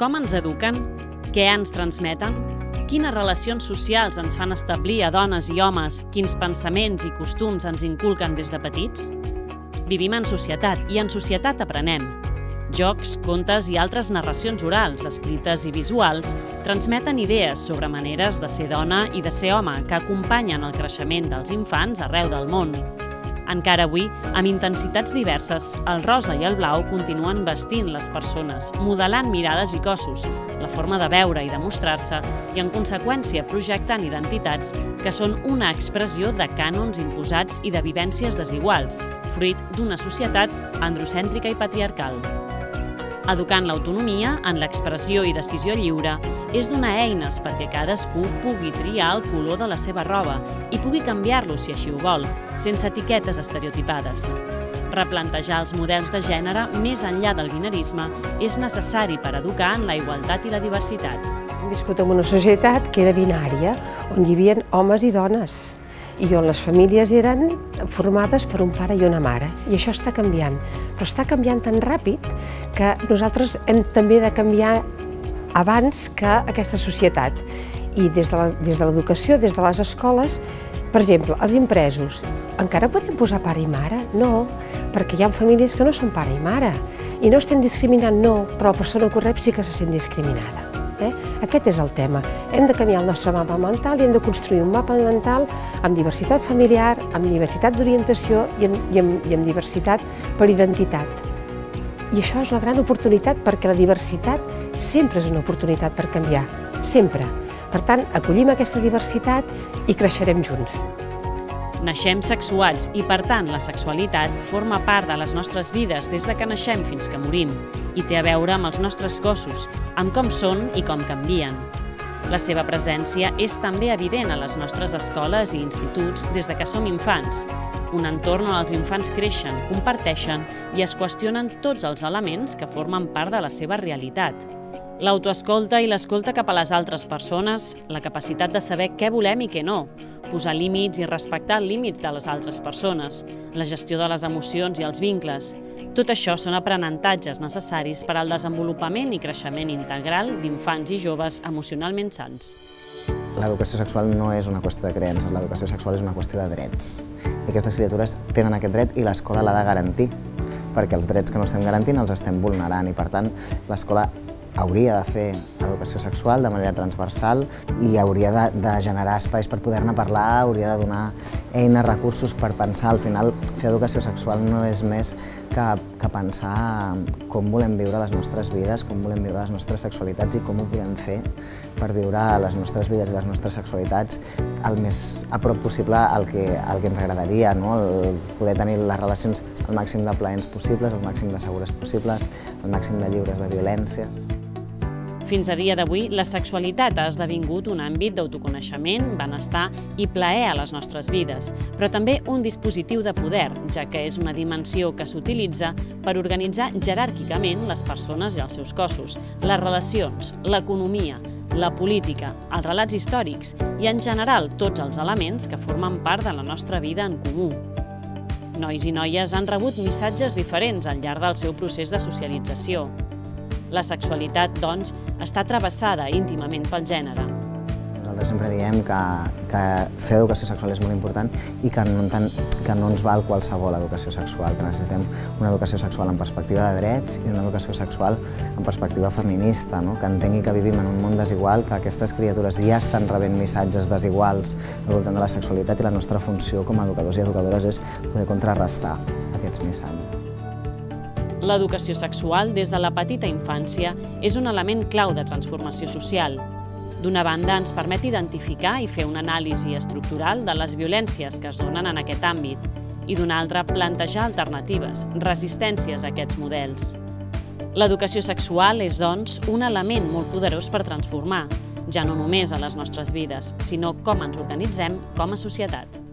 Com ens eduquen? Què ens transmeten? Quines relacions socials ens fan establir a dones i homes? Quins pensaments i costums ens inculquen des de petits? Vivim en societat i en societat aprenem. Jocs, contes i altres narracions orals, escrites i visuals, transmeten idees sobre maneres de ser dona i de ser home que acompanyen el creixement dels infants arreu del món. Encara avui, amb intensitats diverses, el rosa i el blau continuen vestint les persones, modelant mirades i cossos, la forma de veure i de mostrar-se, i en conseqüència projectant identitats que són una expressió de cànons imposats i de vivències desiguals, fruit d'una societat androcèntrica i patriarcal. Educant l'autonomia en l'expressió i decisió lliure és donar eines perquè cadascú pugui triar el color de la seva roba i pugui canviar-lo si així ho vol, sense etiquetes estereotipades. Replantejar els models de gènere més enllà del binarisme és necessari per educar en la igualtat i la diversitat. Hem viscut en una societat que era binària, on hi havia homes i dones i on les famílies eren formades per un pare i una mare. I això està canviant, però està canviant tan ràpid que nosaltres hem també de canviar abans que aquesta societat. I des de l'educació, des de les escoles, per exemple, els impresos, encara podem posar pare i mare? No, perquè hi ha famílies que no són pare i mare. I no estem discriminant, no, però la persona correcta sí que se sent discriminada. Eh? Aquest és el tema. Hem de canviar el nostre mapa mental i hem de construir un mapa mental amb diversitat familiar, amb diversitat d'orientació i, i, amb, i amb diversitat per identitat. I això és una gran oportunitat perquè la diversitat sempre és una oportunitat per canviar, sempre. Per tant, acollim aquesta diversitat i creixerem junts. Naixem sexuats i, per tant, la sexualitat forma part de les nostres vides des de que naixem fins que morim i té a veure amb els nostres cossos, amb com són i com canvien. La seva presència és també evident a les nostres escoles i instituts des de que som infants, un entorn on els infants creixen, comparteixen i es qüestionen tots els elements que formen part de la seva realitat. L'autoescolta i l'escolta cap a les altres persones, la capacitat de saber què volem i què no, posar límits i respectar els límits de les altres persones, la gestió de les emocions i els vincles. Tot això són aprenentatges necessaris per al desenvolupament i creixement integral d'infants i joves emocionalment sants. L'educació sexual no és una qüestió de creences, l'educació sexual és una qüestió de drets. I aquestes criatures tenen aquest dret i l'escola l'ha de garantir, perquè els drets que no estem garantint els estem vulnerant i, per tant, l'escola hauria de fer educació sexual de manera transversal i hauria de, de generar espais per poder-ne parlar, hauria de donar eines, recursos per pensar. Al final, fer educació sexual no és més que, que pensar com volem viure les nostres vides, com volem viure les nostres sexualitats i com ho podem fer per viure les nostres vides i les nostres sexualitats el més a prop possible al que, al que ens agradaria, no? el poder tenir les relacions el màxim de plaents possibles, el màxim de segures possibles, el màxim de lliures de violències. Fins a dia d'avui, la sexualitat ha esdevingut un àmbit d'autoconeixement, benestar i plaer a les nostres vides, però també un dispositiu de poder, ja que és una dimensió que s'utilitza per organitzar jeràrquicament les persones i els seus cossos, les relacions, l'economia, la política, els relats històrics i, en general, tots els elements que formen part de la nostra vida en comú. Nois i noies han rebut missatges diferents al llarg del seu procés de socialització. La sexualitat, doncs, està travessada íntimament pel gènere. Nosaltres sempre diem que, que fer educació sexual és molt important i que no, tant, que no ens val qualsevol educació sexual, que necessitem una educació sexual en perspectiva de drets i una educació sexual en perspectiva feminista, no? que entengui que vivim en un món desigual, que aquestes criatures ja estan rebent missatges desiguals al voltant de la sexualitat i la nostra funció com a educadors i educadores és poder contrarrestar aquests missatges. L'educació sexual des de la petita infància és un element clau de transformació social. D'una banda, ens permet identificar i fer una anàlisi estructural de les violències que es donen en aquest àmbit i d'una altra, plantejar alternatives, resistències a aquests models. L'educació sexual és, doncs, un element molt poderós per transformar, ja no només a les nostres vides, sinó com ens organitzem com a societat.